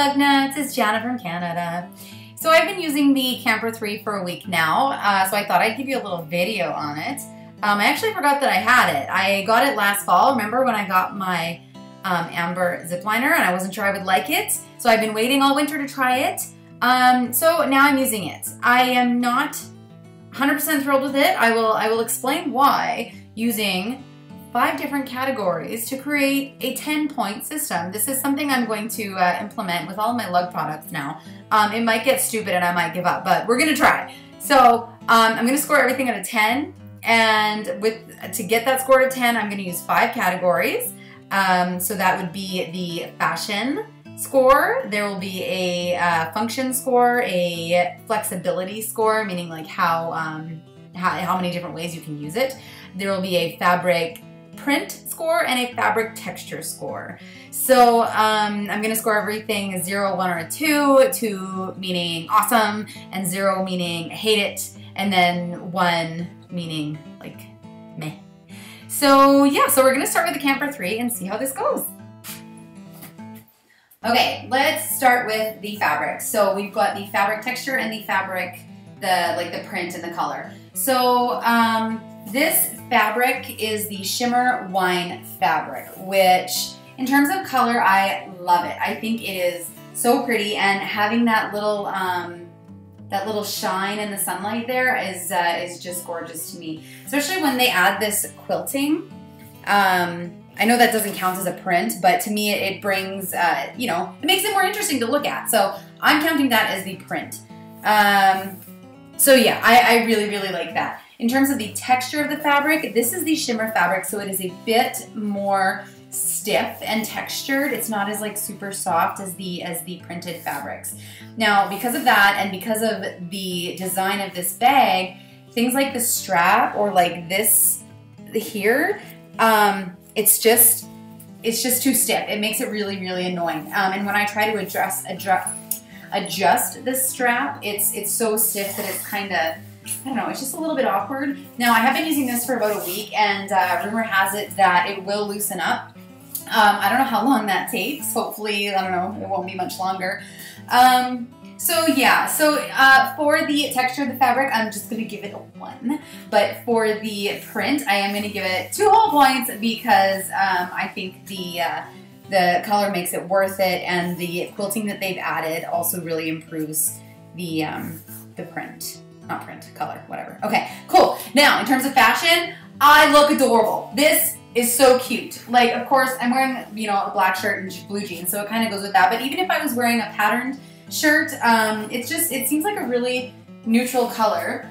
Lug Nuts, it's Janna from Canada. So I've been using the Camper 3 for a week now, uh, so I thought I'd give you a little video on it. Um, I actually forgot that I had it. I got it last fall. Remember when I got my um, Amber zipliner and I wasn't sure I would like it? So I've been waiting all winter to try it. Um, so now I'm using it. I am not 100% thrilled with it. I will, I will explain why using five different categories to create a 10 point system. This is something I'm going to uh, implement with all my lug products now. Um, it might get stupid and I might give up, but we're gonna try. So um, I'm gonna score everything out of 10 and with to get that score to 10, I'm gonna use five categories. Um, so that would be the fashion score. There will be a uh, function score, a flexibility score, meaning like how, um, how, how many different ways you can use it. There will be a fabric print score and a fabric texture score. So um, I'm gonna score everything zero, one, or two, two meaning awesome, and zero meaning hate it, and then one meaning like meh. So yeah, so we're gonna start with the camper three and see how this goes. Okay, let's start with the fabric. So we've got the fabric texture and the fabric, the like the print and the color. So um, this fabric is the Shimmer Wine fabric, which in terms of color, I love it. I think it is so pretty and having that little um, that little shine in the sunlight there is uh, is just gorgeous to me. Especially when they add this quilting. Um, I know that doesn't count as a print, but to me it, brings, uh, you know, it makes it more interesting to look at. So I'm counting that as the print. Um, so yeah, I, I really, really like that. In terms of the texture of the fabric, this is the shimmer fabric, so it is a bit more stiff and textured. It's not as like super soft as the as the printed fabrics. Now, because of that and because of the design of this bag, things like the strap or like this here, um, it's just it's just too stiff. It makes it really, really annoying. Um, and when I try to adjust adjust adjust the strap, it's it's so stiff that it's kind of I don't know, it's just a little bit awkward. Now, I have been using this for about a week, and uh, rumor has it that it will loosen up. Um, I don't know how long that takes. Hopefully, I don't know, it won't be much longer. Um, so yeah, so uh, for the texture of the fabric, I'm just gonna give it a one. But for the print, I am gonna give it two whole points because um, I think the uh, the color makes it worth it, and the quilting that they've added also really improves the um, the print not print, color, whatever. Okay, cool. Now, in terms of fashion, I look adorable. This is so cute. Like, of course, I'm wearing, you know, a black shirt and blue jeans, so it kind of goes with that. But even if I was wearing a patterned shirt, um, it's just, it seems like a really neutral color.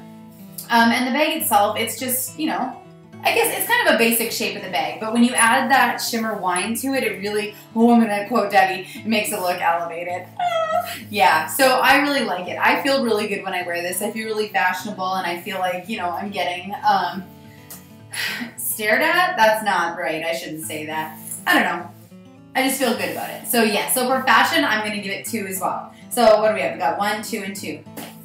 Um, and the bag itself, it's just, you know, I guess it's kind of a basic shape of the bag, but when you add that shimmer wine to it, it really, oh, I'm gonna quote Debbie, it makes it look elevated. Ah. Yeah, so I really like it. I feel really good when I wear this. I feel really fashionable and I feel like, you know, I'm getting um, stared at. That's not right. I shouldn't say that. I don't know. I just feel good about it. So yeah, so for fashion, I'm gonna give it two as well. So what do we have? We got one, two, and two.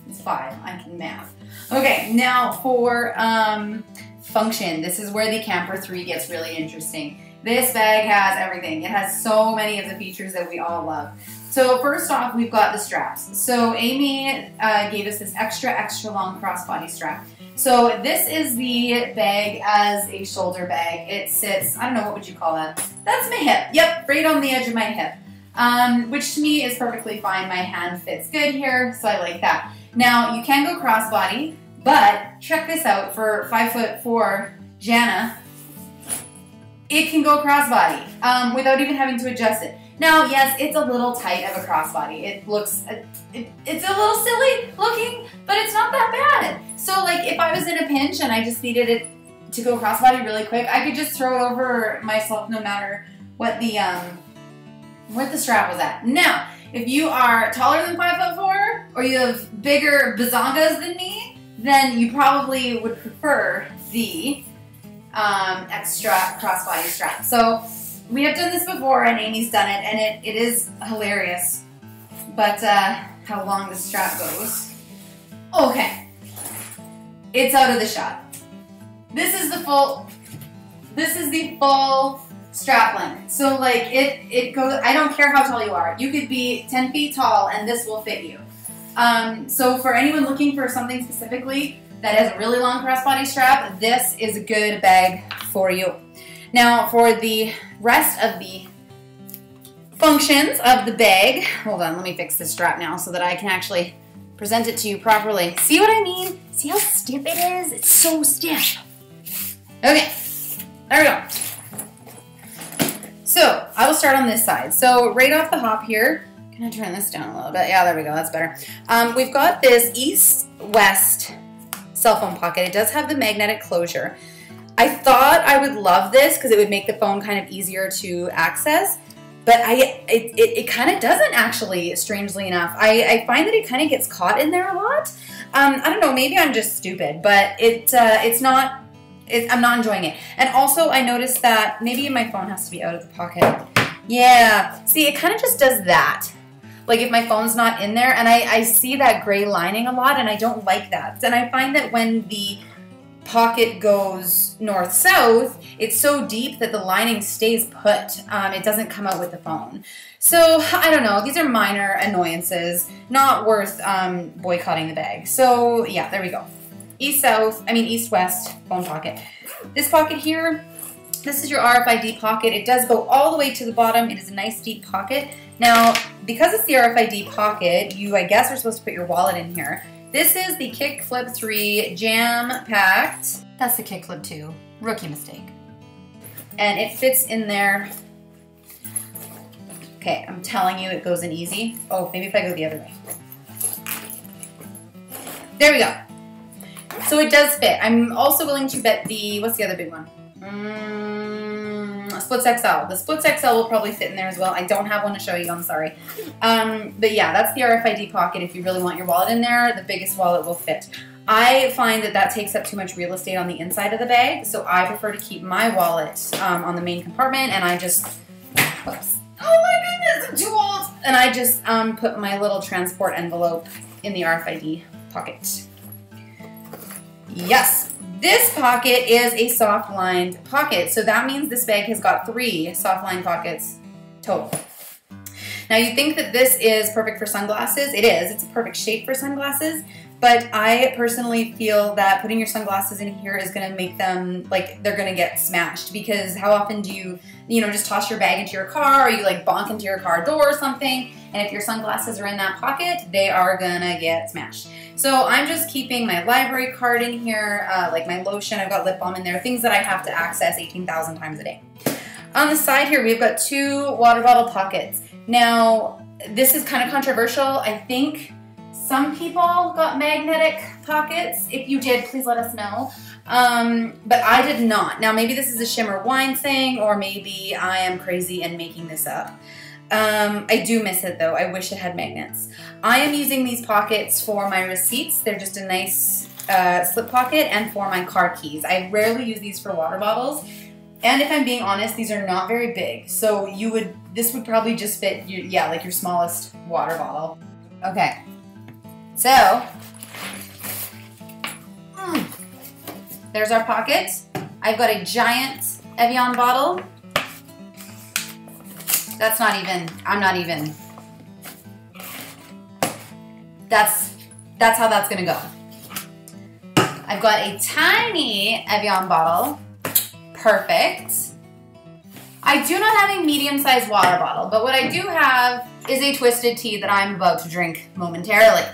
It's five. I can math. Okay, now for um, function. This is where the Camper 3 gets really interesting. This bag has everything. It has so many of the features that we all love. So first off, we've got the straps. So Amy uh, gave us this extra, extra long crossbody strap. So this is the bag as a shoulder bag. It sits, I don't know, what would you call that? That's my hip. Yep, right on the edge of my hip. Um, which to me is perfectly fine. My hand fits good here, so I like that. Now, you can go crossbody. But check this out for five foot four Janna. It can go crossbody um, without even having to adjust it. Now, yes, it's a little tight of a crossbody. It looks, it, it, it's a little silly looking, but it's not that bad. So like if I was in a pinch and I just needed it to go crossbody really quick, I could just throw it over myself no matter what the, um, what the strap was at. Now, if you are taller than five foot four or you have bigger bazongas than me, then you probably would prefer the um, extra crossbody strap. So we have done this before and Amy's done it and it, it is hilarious. But uh, how long the strap goes. Okay. It's out of the shot. This is the full, this is the full strap length. So like it, it goes, I don't care how tall you are. You could be 10 feet tall and this will fit you. Um, so for anyone looking for something specifically that has a really long crossbody strap, this is a good bag for you. Now for the rest of the functions of the bag, hold on, let me fix this strap now so that I can actually present it to you properly. See what I mean? See how stiff it is? It's so stiff. Okay, there we go. So I will start on this side. So right off the hop here, I turn this down a little bit? Yeah, there we go, that's better. Um, we've got this east-west cell phone pocket. It does have the magnetic closure. I thought I would love this because it would make the phone kind of easier to access, but I it, it, it kind of doesn't actually, strangely enough. I, I find that it kind of gets caught in there a lot. Um, I don't know, maybe I'm just stupid, but it uh, it's not, it, I'm not enjoying it. And also I noticed that maybe my phone has to be out of the pocket. Yeah, see, it kind of just does that. Like if my phone's not in there, and I, I see that gray lining a lot, and I don't like that. And I find that when the pocket goes north-south, it's so deep that the lining stays put. Um, it doesn't come out with the phone. So, I don't know. These are minor annoyances, not worth um, boycotting the bag. So, yeah, there we go. East-south, I mean east-west phone pocket. This pocket here, this is your RFID pocket. It does go all the way to the bottom. It is a nice deep pocket. Now, because it's the RFID pocket, you, I guess, are supposed to put your wallet in here. This is the Kickflip 3 jam-packed. That's the Kickflip 2. Rookie mistake. And it fits in there. Okay, I'm telling you, it goes in easy. Oh, maybe if I go the other way. There we go. So it does fit. I'm also willing to bet the, what's the other big one? Mm, Splits XL. The Splits XL will probably fit in there as well. I don't have one to show you, I'm sorry. Um, but yeah, that's the RFID pocket. If you really want your wallet in there, the biggest wallet will fit. I find that that takes up too much real estate on the inside of the bag, so I prefer to keep my wallet um, on the main compartment, and I just, whoops, oh my goodness, I'm too old, and I just um, put my little transport envelope in the RFID pocket. Yes, this pocket is a soft lined pocket, so that means this bag has got three soft lined pockets total. Now you think that this is perfect for sunglasses. It is, it's a perfect shape for sunglasses, but I personally feel that putting your sunglasses in here is gonna make them, like, they're gonna get smashed because how often do you, you know, just toss your bag into your car or you like bonk into your car door or something, and if your sunglasses are in that pocket, they are gonna get smashed. So I'm just keeping my library card in here, uh, like my lotion, I've got lip balm in there, things that I have to access 18,000 times a day. On the side here, we've got two water bottle pockets. Now, this is kind of controversial. I think some people got magnetic pockets. If you did, please let us know. Um, but I did not. Now, maybe this is a shimmer wine thing, or maybe I am crazy and making this up. Um, I do miss it though. I wish it had magnets. I am using these pockets for my receipts. They're just a nice uh, slip pocket and for my car keys. I rarely use these for water bottles. And if I'm being honest, these are not very big. So you would, this would probably just fit, your, yeah, like your smallest water bottle. Okay. So, mm, there's our pocket. I've got a giant Evian bottle that's not even, I'm not even, that's, that's how that's gonna go. I've got a tiny Evian bottle, perfect. I do not have a medium-sized water bottle, but what I do have is a twisted tea that I'm about to drink momentarily.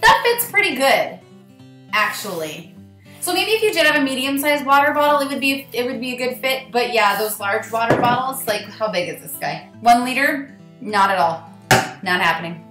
That fits pretty good, actually. So maybe if you did have a medium-sized water bottle, it would be it would be a good fit. But yeah, those large water bottles, like how big is this guy? One liter? Not at all. Not happening.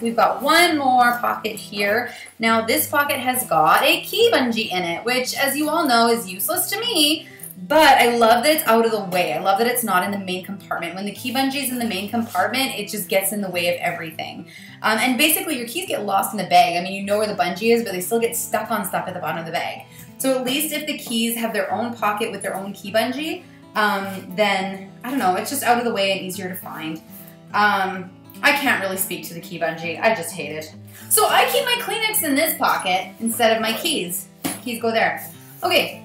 We've got one more pocket here. Now this pocket has got a key bungee in it, which as you all know is useless to me but I love that it's out of the way. I love that it's not in the main compartment. When the key bungee is in the main compartment, it just gets in the way of everything. Um, and basically, your keys get lost in the bag. I mean, you know where the bungee is, but they still get stuck on stuff at the bottom of the bag. So at least if the keys have their own pocket with their own key bungee, um, then, I don't know, it's just out of the way and easier to find. Um, I can't really speak to the key bungee. I just hate it. So I keep my Kleenex in this pocket instead of my keys. Keys go there. Okay,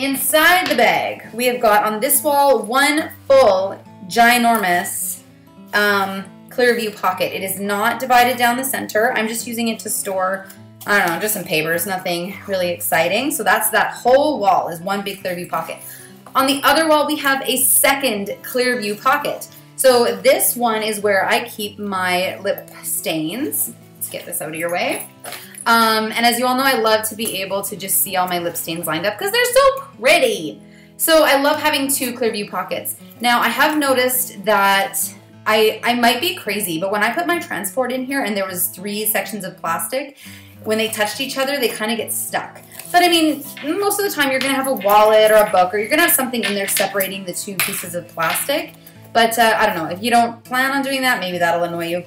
Inside the bag, we have got on this wall one full, ginormous um, Clearview pocket. It is not divided down the center. I'm just using it to store, I don't know, just some papers, nothing really exciting. So that's that whole wall is one big Clearview pocket. On the other wall, we have a second Clearview pocket. So this one is where I keep my lip stains. Let's get this out of your way. Um, and as you all know, I love to be able to just see all my lip stains lined up because they're so pretty. So I love having two Clearview pockets. Now I have noticed that I, I might be crazy, but when I put my transport in here and there was three sections of plastic, when they touched each other, they kind of get stuck. But I mean, most of the time you're gonna have a wallet or a book or you're gonna have something in there separating the two pieces of plastic. But uh, I don't know, if you don't plan on doing that, maybe that'll annoy you.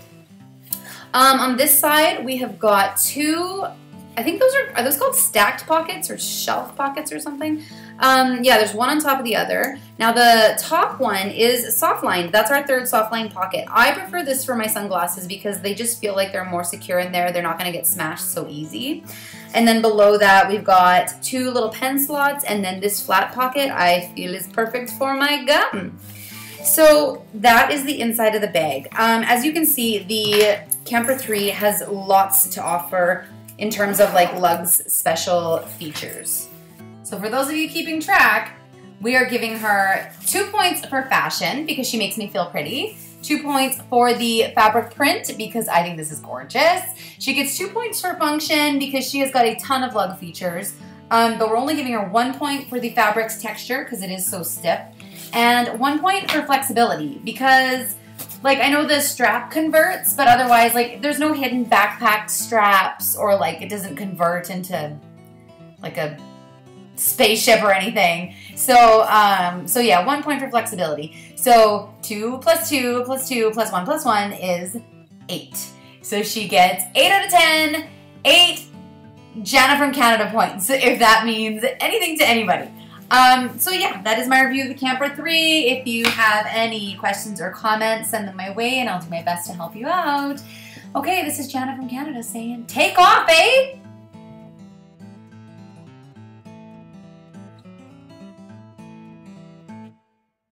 Um, on this side, we have got two, I think those are, are those called stacked pockets or shelf pockets or something? Um, yeah, there's one on top of the other. Now the top one is soft lined. That's our third soft lined pocket. I prefer this for my sunglasses because they just feel like they're more secure in there. They're not gonna get smashed so easy. And then below that, we've got two little pen slots and then this flat pocket I feel is perfect for my gum. So that is the inside of the bag. Um, as you can see, the Camper 3 has lots to offer in terms of like Lug's special features. So for those of you keeping track, we are giving her two points for fashion because she makes me feel pretty. Two points for the fabric print because I think this is gorgeous. She gets two points for function because she has got a ton of lug features. Um, but we're only giving her one point for the fabric's texture because it is so stiff. And one point for flexibility because like I know the strap converts, but otherwise like there's no hidden backpack straps or like it doesn't convert into like a spaceship or anything. So, um, so yeah, one point for flexibility. So two plus two plus two plus one plus one is eight. So she gets eight out of ten, eight Janna from Canada points, if that means anything to anybody. Um, so yeah, that is my review of the Camper 3. If you have any questions or comments, send them my way and I'll do my best to help you out. Okay, this is Janna from Canada saying, take off, eh?